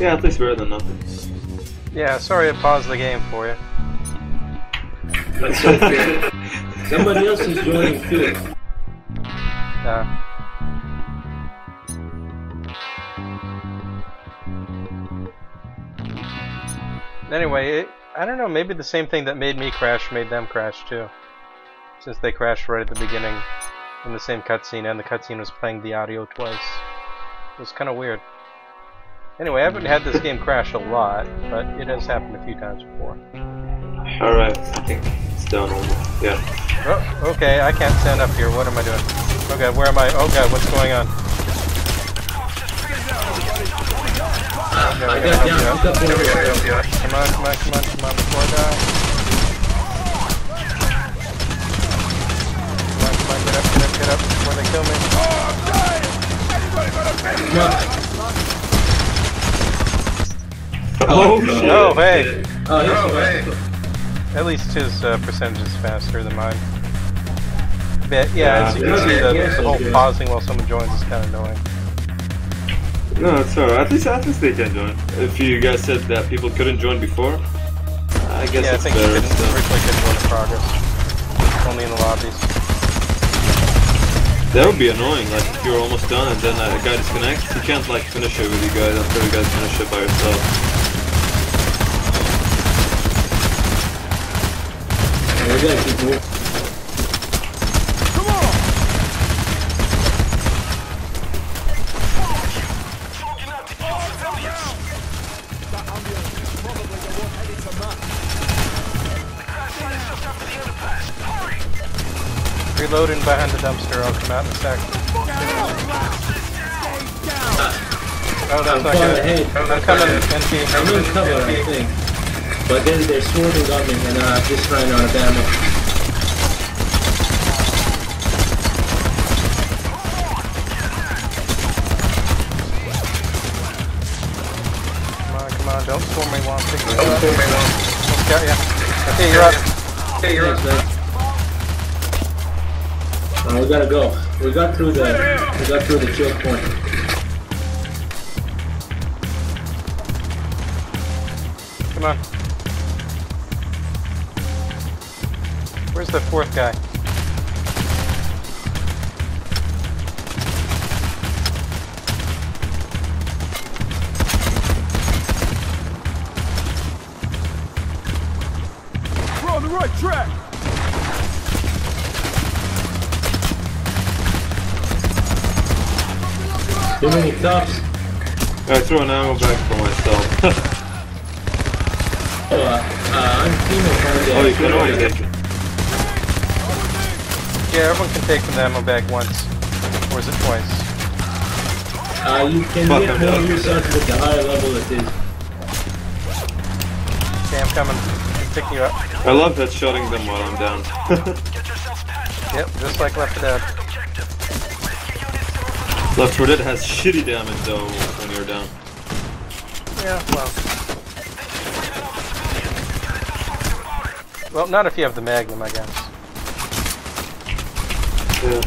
Yeah, at least better than nothing. Yeah, sorry I paused the game for you. That's so fair. Somebody else is joining too. Yeah. Anyway, it, I don't know, maybe the same thing that made me crash made them crash too. Since they crashed right at the beginning in the same cutscene and the cutscene was playing the audio twice. It was kind of weird. Anyway, I haven't had this game crash a lot, but it has happened a few times before. Alright, I think it's down almost. Yeah. Oh, okay, I can't stand up here. What am I doing? Oh god, where am I? Oh god, what's going on? Okay, I we got gotta help down. you Pick up. up. Come on, come on, come on, come on, before I die. Come on, come on, get up, get up, get up, before they kill me. Come on. Oh, shit! Oh, hey! Oh, he's oh, At least his uh, percentage is faster than mine. But yeah, as you can Yeah. see, the, Yeah. the whole pausing while someone joins is kind of annoying. No, it's alright. At least, at least they can join. If you guys said that people couldn't join before, I guess Yeah, I think he better. didn't, still. originally couldn't go into progress. Only in the lobbies. That would be annoying, like if you're almost done and then a guy disconnects, you can't like finish it with you guys after you guys finish it by yourself. We gotta keep moving. Reloading behind the dumpster, I'll come out in a sec. Oh, that's I'm not good. ahead. I'm coming, I'm in cover, I think. But then they're swarming on me and uh, just running out of ammo. Come on, come on, don't swarm me while I'm picking you up. Almost got ya. Okay, you're up. Hey, you're up, man. Uh, we gotta go. We got through the we got through the choke point. Come on. Where's the fourth guy? We're on the right track. Too many tops. I throw an ammo back for myself. Oh, uh, uh, I'm Timo from the oh, you can always take it. Yeah, everyone can take from the ammo bag once. Or is it twice? Uh, you can Fuck, get I'm more down. use the higher level it is. Okay, I'm coming. I'm picking you up. I love headshotting them while I'm down. Yep, just like Left 4 Dead. Left 4 Dead has shitty damage though when you're down. Yeah, well. Well, not if you have the Magnum, I guess. Yeah.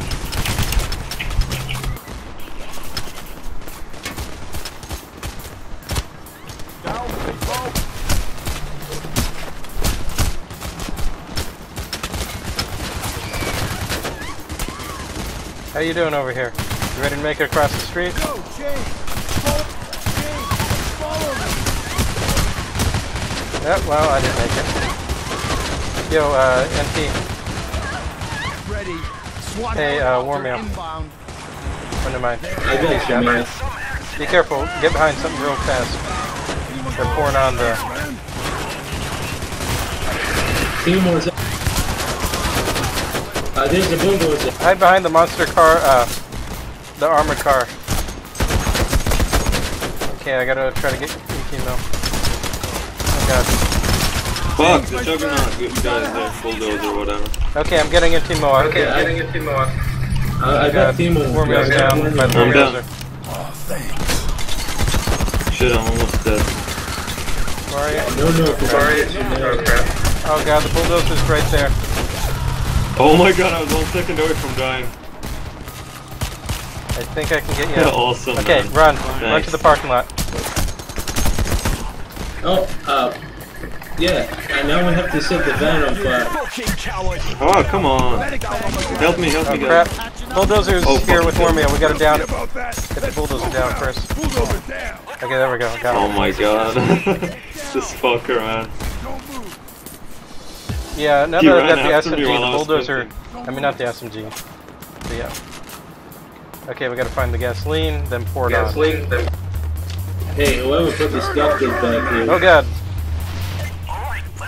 Down. How you doing over here? You ready to make it across the street? Go, James. Follow, James, follow. Yep, well, I didn't make it. Yo, uh, NT, Ready. SWAT Hey, uh, helicopter warm me up. Inbound. friend of mine. I got you, man. Be careful, get behind something real fast. They're pouring on the... Timor's up. Uh, there's a bulldozer. Hide behind the monster car, uh, the armored car. Okay, I gotta try to get your team though. Oh god. Fuck, the Juggernaut you guys there, bulldozer or whatever. Okay, I'm getting into Moa. Okay, I'm getting into Moa. uh, I got Timo. Four wheels I got down one by of the them. I'm down. bulldozer. Shit, I'm almost dead. Where are you? No, no, sorry. Oh god, the bulldozer's right there. Oh my god, I was one second away from dying. I think I can get you. Awesome. Okay, man. run. Run to the parking lot. Oh, uh, yeah. And now we have to set the van on fire. Oh, come on. Medic down on the ground. Help me, help Oh me, guys. crap! Bulldozer's Oh, here with Wormio. We got him down. About that. Get the bulldozer down first. Bulldozer down. Okay, there we go. Got Oh him. my god. this fucker, man. Don't. Yeah, now that I've got the after me SMG, the bulldozer. I mean, not the SMG. But yeah. Okay, we gotta find the gasoline, then pour it on. Hey, whoever put the stuff kit back here. Oh god.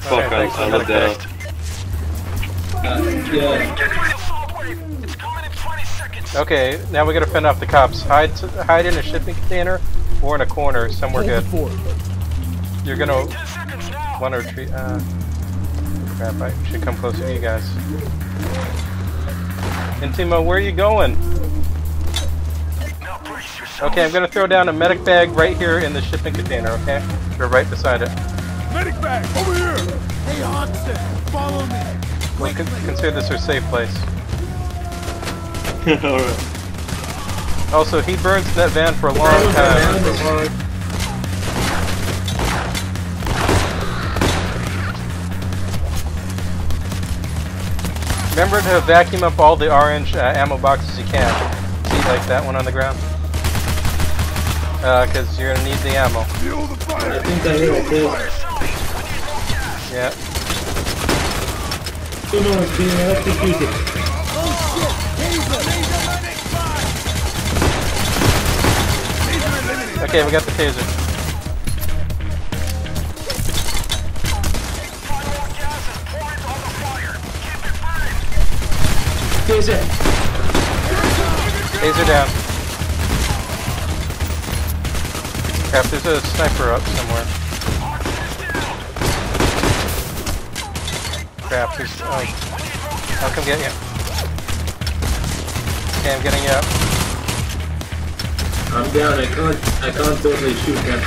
Fuck, Okay, I, thanks I for let the that medic out. Uh, yeah. Okay, now we gotta fend off the cops. Hide, hide in a shipping container or in a corner somewhere good. You're gonna want to retreat. Uh, crap! I should come closer to you guys. Intimo, where are you going? Okay, I'm gonna throw down a medic bag right here in the shipping container. Okay, or right beside it. Medic bag, over here! Hey, Hodgson, follow me! We'll con- consider this our safe place. Alright. Also, he burns that van for a long time. Remember to vacuum up all the orange uh, ammo boxes you can. See, like that one on the ground? Because you're gonna need the ammo. Fuel I think I hear a taser. Yeah. Someone is being electrocuted. Okay, we got the taser. Taser. Taser down. Crap, there's a sniper up somewhere. Crap, there's. Oh. Uh, I'll come get you. Okay, I'm getting you up. I'm down. I can't. I can't totally shoot them.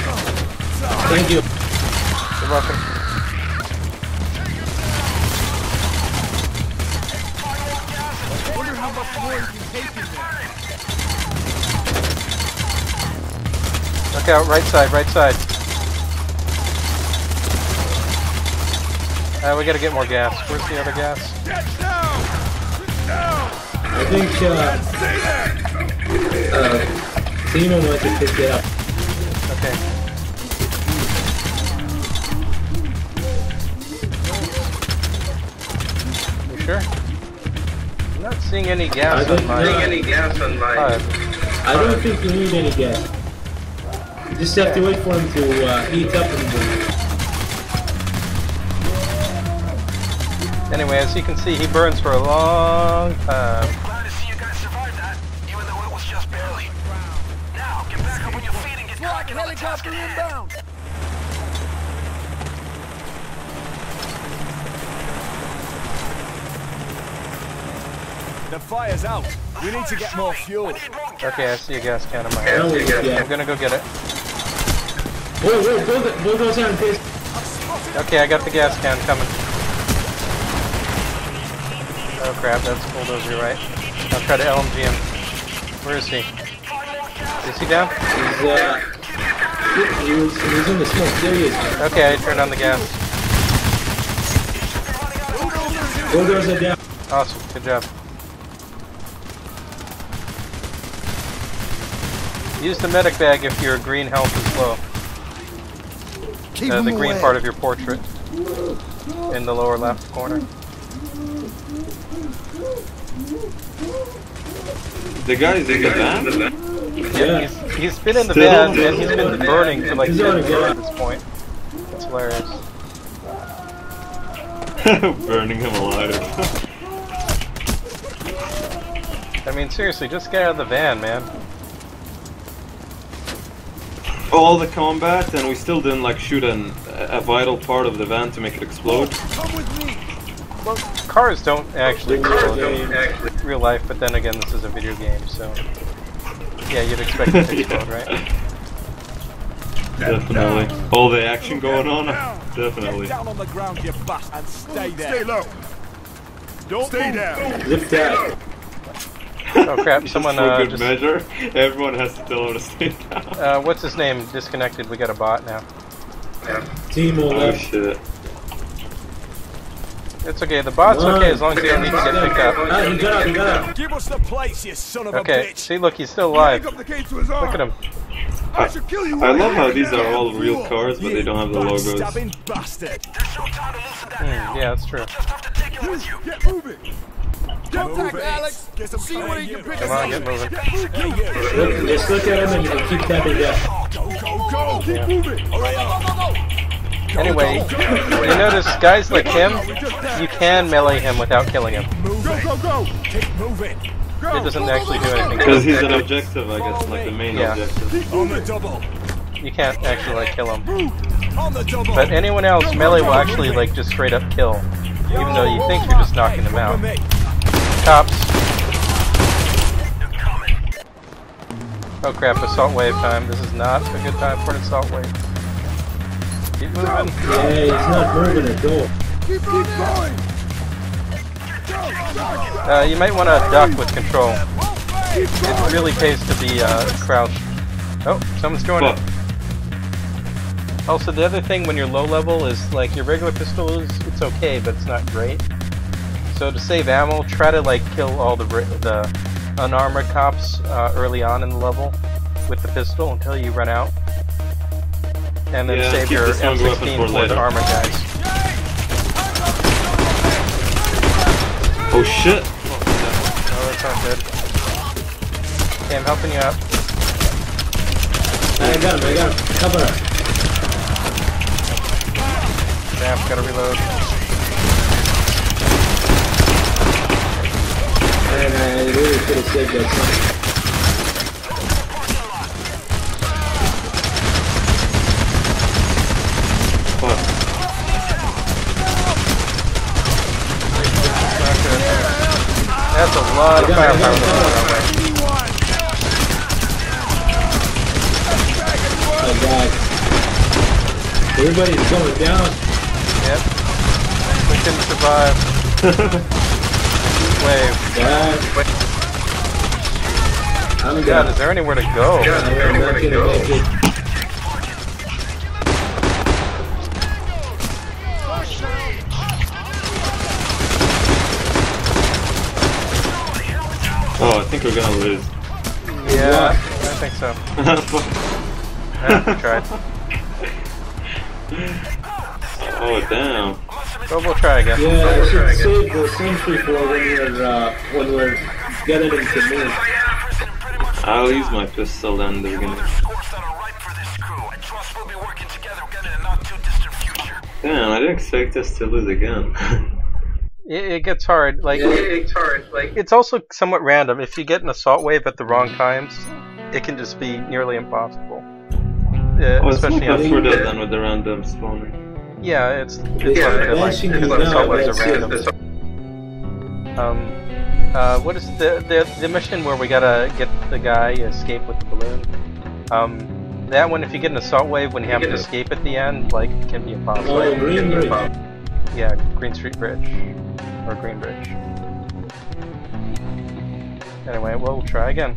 Thank you. You're welcome. Wonder how much more you can take in there. Look out, right side, right side. Uh, we gotta get more gas. Where's the other gas? Get down! Sit down! I think uh, uh, Timo went to pick it up. Okay. You sure? I'm not seeing any I gas don't on my any gas on my. I don't think you need any gas. You just have to wait for him to uh, heat up and Anyway, as you can see, he burns for a long time. Glad to see you guys survived that, even though it was just barely. Now, get back up on your feet and get cracking on the task inbound! The fire's out. We need to get more fuel. Okay, I see a gas can in my now head. we I'm gonna go get it. Whoa, whoa, bulldo- bulldozer and piss. Okay, I got the gas can coming. Oh crap, that's bulldozer, you're right. I'll try to LMG him. Where is he? Is he down? He's uh, he, he was he was in the smoke. There he is. Okay, I turned on the gas. Bulldozer down. Awesome, good job. Use the medic bag if your green health is low. Uh, the green part of your portrait. In the lower left corner. The guy is in the van? Yeah. He's, he's been in the Still? van and he's been burning for like He's 10 on minutes at this point. That's hilarious. Burning him alive. I mean, seriously, just get out of the van, man. All the combat, and we still didn't like shoot an, a vital part of the van to make it explode. Come with me. Well, cars don't actually Cars don't in real life, but then again, this is a video game, so yeah, you'd expect it to explode, right? Definitely. All the action going on? Definitely. Get down on the ground, you bastard, and stay there. Stay low. Don't stay down. Lift tag. Oh crap! Just Someone for uh, good just measure, everyone has to tell him to stay down. uh, what's his name? Disconnected. We got a bot now. Timo Oh left. shit. It's okay. The bot's okay as long as you don't need to get picked up. Ah, he got up, he got up. Give us the place, you son of a Okay. bitch. See, look, he's still alive. Pick up the key to his arm. Look at him. I should kill you I love how these are all real cars, but they don't have the logos. backstabbing bastard. There's no time to loosen that now. yeah, that's true. Just have to take it with you. Get moving. Get Move moving. Alex. See what he can pick Come us on, get moving. Hey, you. Look, just look at him and you can keep tapping down. Go, go, go. Keep moving. Hurry up. Anyway, you notice guys like him, you can melee him without killing him. Move go, go, go. Keep moving. It doesn't actually do anything. Because he's an objective, I guess, like the main Yeah. objective. On the double. You can't actually like kill him. On the double. But anyone else, melee will actually like just straight up kill, even though you think you're just knocking them out. Cops. Oh crap! Assault wave time. This is not a good time for an assault wave. Keep moving. Yeah, he's not moving at all. Keep going! Uh, you might want to duck with control. It really pays to be uh, crouched. Oh, someone's joining. Fuck. Also, the other thing when you're low level is like your regular pistol is it's okay, but it's not great. So to save ammo, try to like kill all the the unarmored cops uh, early on in the level with the pistol until you run out, and then Yeah, save your the stronger weapon M16 for for the armored guys. Oh shit! Oh, that's not good. Okay, I'm helping you out. I got him, I got him. Cover him. Damn, gotta reload. Man, I really could have saved that son. Fuck. Not good. That's a lot of I got it, I firepower got it, going that way. Oh god. Everybody's going down. Yep. We can survive. Wave. God. I'm God, is there anywhere to go? I'm not gonna make it. Oh, I think we're gonna lose. Yeah, I think so. Yeah, we tried. oh damn. But we'll try again. Yeah, I should save the sentry for when we're, uh, when we're getting into me. I'll use my pistol then in the beginning. Scores that are ripe for. I trust we'll be working together again in a not too distant future. Damn, I didn't expect us to lose again. It, it gets hard. Like it's hard, like. it's also somewhat random. If you get an assault wave at the wrong times, it can just be nearly impossible. Uh, oh, especially not bad on than with the random spawning. yeah, it's it's Yeah, like, like, it's you like now, assault waves are random. Um, uh, what is the, the the mission where we gotta get the guy escape with the balloon? Um, that one, if you get an assault wave when you have to escape at the end, like it can be impossible. Oh, Green Bridge. Yeah, Green Street Bridge or Green Bridge. Anyway, we'll try again.